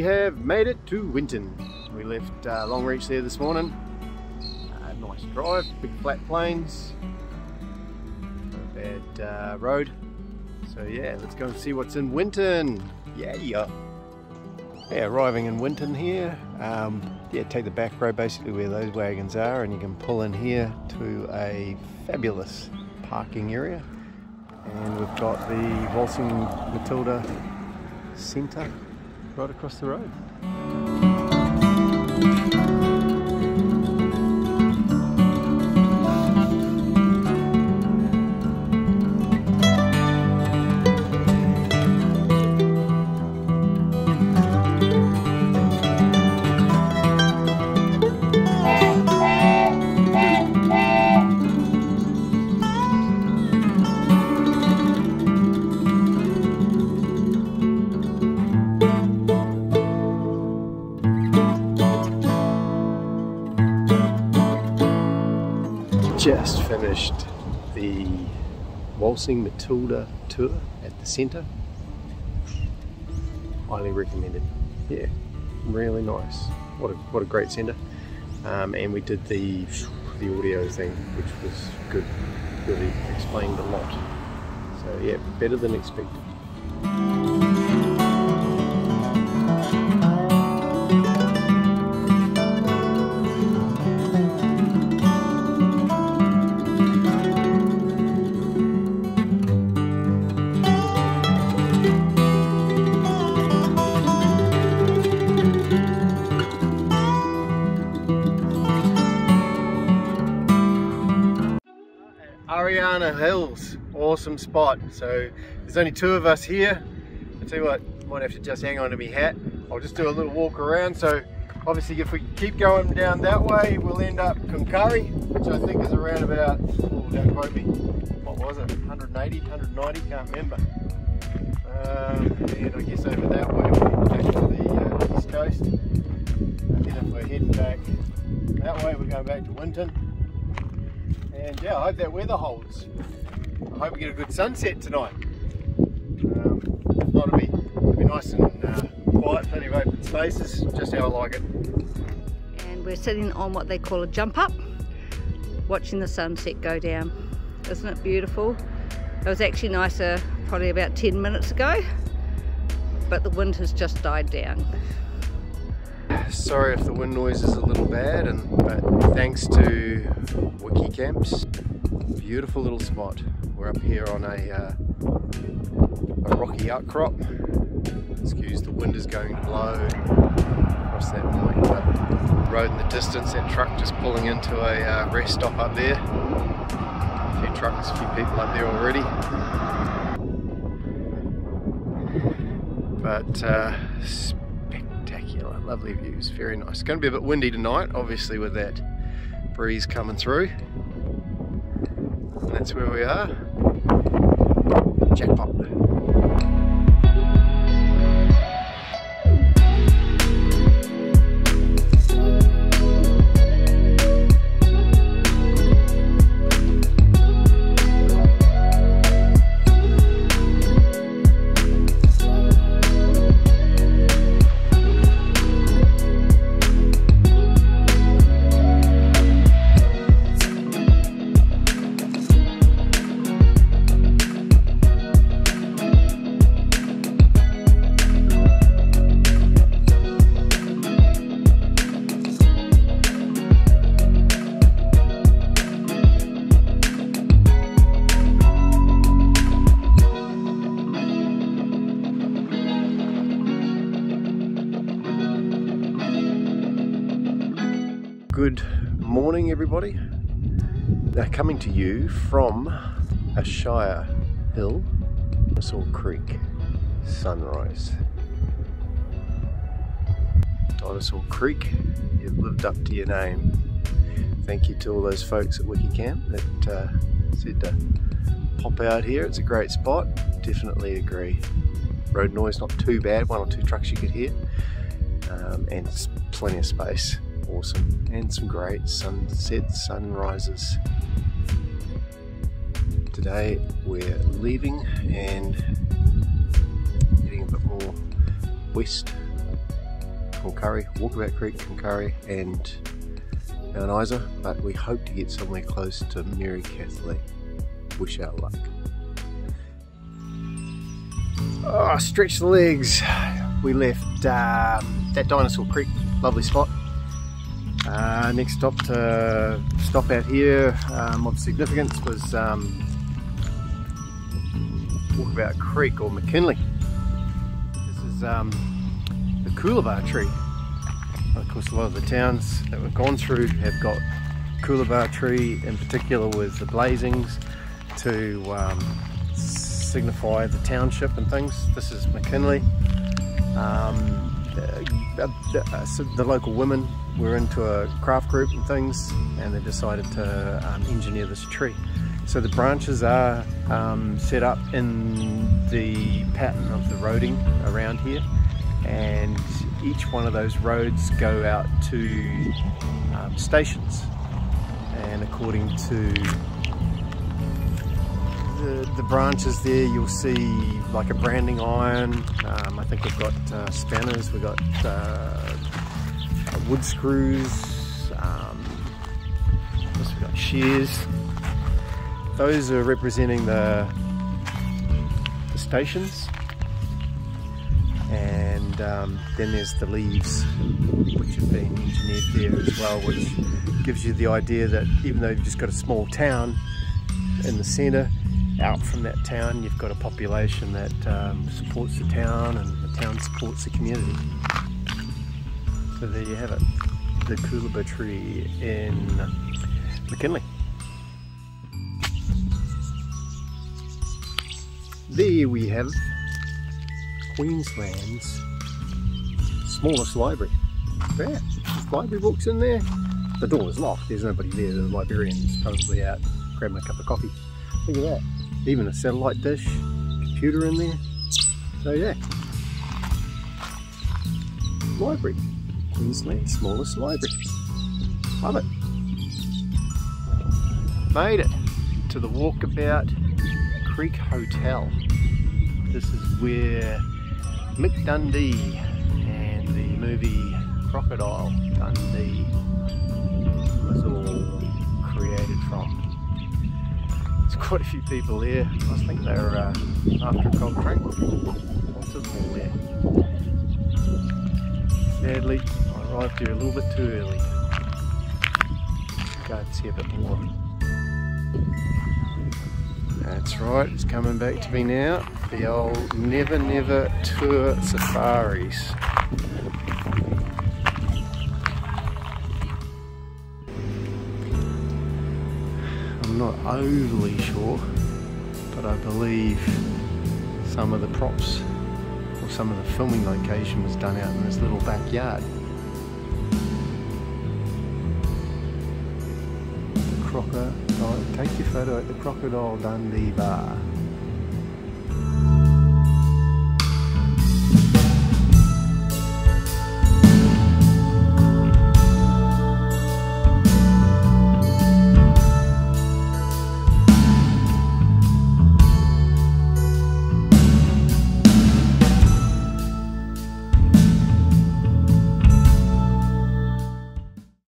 we have made it to Winton. We left uh, Longreach there this morning. Uh, nice drive, big flat plains, not a bad uh, road. So yeah, let's go and see what's in Winton. Yeah, yeah. Yeah, arriving in Winton here. Um, yeah, take the back road basically where those wagons are and you can pull in here to a fabulous parking area. And we've got the Waltzing Matilda Centre right across the road. Just finished the Waltzing Matilda tour at the centre. Highly recommended. Yeah, really nice. What a what a great centre. Um, and we did the the audio thing, which was good. Really explained a lot. So yeah, better than expected. Ayrshire Hills, awesome spot. So there's only two of us here. I tell you what, might have to just hang on to my hat. I'll just do a little walk around. So obviously if we keep going down that way, we'll end up Cloncurry, which I think is around about, oh, don't quote me, what was it, 180, 190, can't remember. Um, and I guess over that way we'll to the uh, east coast. And then if we're heading back that way, we're going back to Winton. And yeah, I hope that weather holds. I hope we get a good sunset tonight. Um, it'll be, it'll be nice and uh, quiet, plenty of open spaces, just how I like it. And we're sitting on what they call a jump up, watching the sunset go down. Isn't it beautiful? It was actually nicer probably about 10 minutes ago, but the wind has just died down. Sorry if the wind noise is a little bad, and but thanks to Wiki Camps, beautiful little spot. We're up here on a, uh, a rocky outcrop. Excuse the wind is going to blow across that point, but road in the distance, that truck just pulling into a uh, rest stop up there. A few trucks, a few people up there already. But uh, lovely views, very nice. It's going to be a bit windy tonight, obviously with that breeze coming through. And that's where we are. Jackpot. Good morning everybody. They're coming to you from Ayrshire hill Dinosaur Creek sunrise. Dinosaur Creek you've lived up to your name. Thank you to all those folks at Wikicamp that uh, said to pop out here. It's a great spot. Definitely agree. Road noise not too bad. One or two trucks you could hear. Um, and plenty of space awesome and some great sunsets, sunrises. Today we're leaving and getting a bit more west Cloncurry, Walkabout Creek, Cloncurry and Mount Isa, but we hope to get somewhere close to Mary Kathleen. Wish our luck. Oh, stretch the legs. We left um, that Dinosaur Creek, lovely spot. Uh, next stop to stop out here um, of significance was um, Walkabout Creek or McKinlay. This is um, the coolabah tree. Of course, a lot of the towns that we've gone through have got coolabah tree, in particular with the blazings, to um, signify the township and things. This is McKinlay. Uh, uh, the local women were into a craft group and things, and they decided to um, engineer this tree. So the branches are um, set up in the pattern of the roading around here, and each one of those roads go out to um, stations, and according to the, the branches there you'll see like a branding iron. Um, I think we've got uh, spanners we've got uh, wood screws um, we've got? Shears. Those are representing the, the stations. And um, then there's the leaves which have been engineered there as well which gives you the idea that even though you've just got a small town in the centre out from that town you've got a population that um, supports the town and the town supports the community. So there you have it, the coolabah tree in McKinlay. There we have Queensland's smallest library. Yeah, library books in there. The door is locked, there's nobody there, the librarian's probably out grabbing a cup of coffee. Look at that even a satellite dish, computer in there. So yeah, library, Queensland's smallest library. Love it. Made it to the Walkabout Creek Hotel. This is where Mick Dundee and the movie Crocodile Dundee was all created from quite a few people here. I think they're uh, after a cold drink. Lots of them all there. Sadly, I arrived here a little bit too early. Go and see a bit more. That's right, it's coming back to me now. The old Never Never Tour Safaris. Not overly sure, but I believe some of the props or some of the filming location was done out in this little backyard. The crocodile, oh, take your photo at the Crocodile Dundee Bar.